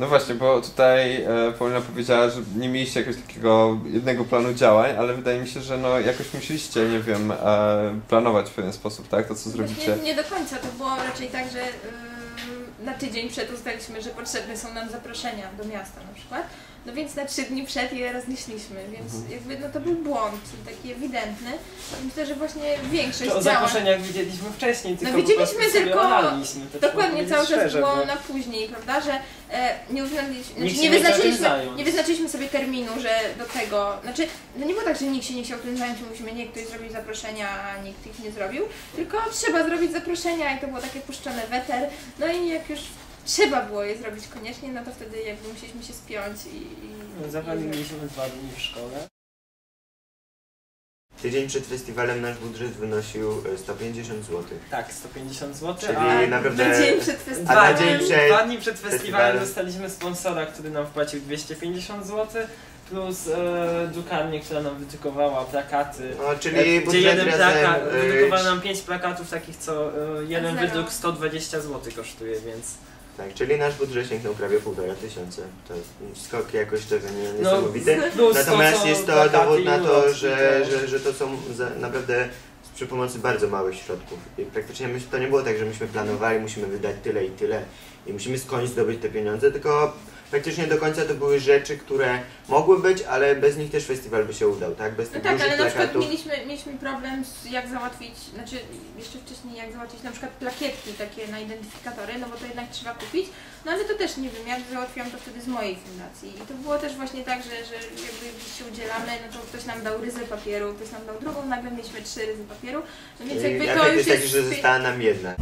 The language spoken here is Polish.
No właśnie, bo tutaj e, Paulina powiedziała, że nie mieliście jakiegoś takiego jednego planu działań, ale wydaje mi się, że no jakoś musieliście, nie wiem, e, planować w pewien sposób, tak? To co zrobicie. Właśnie nie do końca, to było raczej tak, że na tydzień przed uznaliśmy, że potrzebne są nam zaproszenia do miasta na przykład. No więc na trzy dni przed je roznieśliśmy, więc Mhm. jakby no to był błąd, taki ewidentny. Myślę, że właśnie większość Czy o działań... zaproszeniach widzieliśmy wcześniej, tylko No widzieliśmy tylko- Dokładnie, cały czas szczerze, było bo na później, prawda, że e, nie uznaliśmy, znaczy, nie, wyznaczyliśmy, nie wyznaczyliśmy sobie terminu, że do tego, znaczy, no nie było tak, że nikt się nie chciał tym zająć, mówiliśmy, nie, ktoś zrobił zaproszenia, a nikt ich nie zrobił, tylko trzeba zrobić zaproszenia i to było takie puszczone weter, no i jak już trzeba było je zrobić koniecznie, no to wtedy jakby musieliśmy się spiąć i... i No, Zaplaniliśmy dwa dni w szkole. Tydzień przed festiwalem nasz budżet wynosił e, 150 zł. Tak, 150 zł, Czyli a naprawdę... Na dzień przed A festiwalem. na dzień przed dwa dni przed festiwalem festiwalem. dostaliśmy sponsora, który nam wpłacił 250 zł, plus e, drukarnię, która nam wydrukowała plakaty. No, czyli E, Gdzie jeden plakat, e, wydrukowano nam 5 plakatów takich, co e, jeden Zero. wydruk 120 zł kosztuje, więc... Tak, czyli nasz budżet sięgnął prawie półtora tysiąca. To skok jakościowy nie, No, niesamowity. plus Natomiast co jest to dowód na to, że, to- że, że to są za, naprawdę przy pomocy bardzo małych środków. I praktycznie my, to nie było tak, że myśmy planowali, musimy wydać tyle i tyle i musimy skądś zdobyć te pieniądze, tylko praktycznie do końca to były rzeczy, które mogły być, ale bez nich też festiwal by się udał, tak? Bez No tych tak, dużych ale na przykład mieliśmy, mieliśmy problem z jak załatwić, znaczy jeszcze wcześniej jak załatwić na przykład plakietki takie na identyfikatory, no bo to jednak trzeba kupić. No ale to też nie wiem, jak załatwiłam to wtedy z mojej fundacji. I to było też właśnie tak, że, że jakby się udzielamy, no to ktoś nam dał ryzę papieru, ktoś nam dał drugą, nagle mieliśmy trzy ryzy papieru. No więc I jakby to efekt już jest taki, że została nam jedna.